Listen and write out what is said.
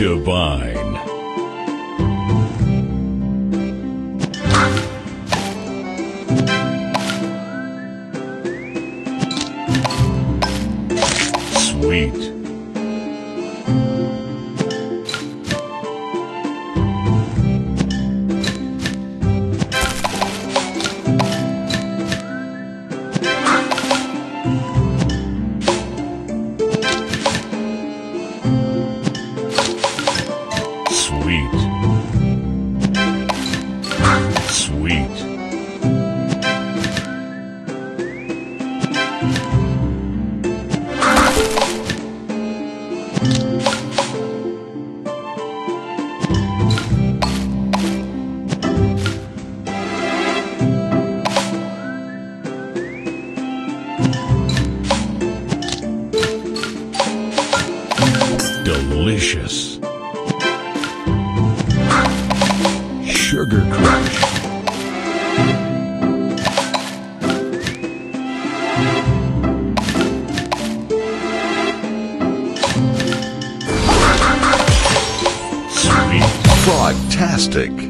divine. Sweet. Sweet. Sweet. Delicious. Sugar Crush. Frogtastic.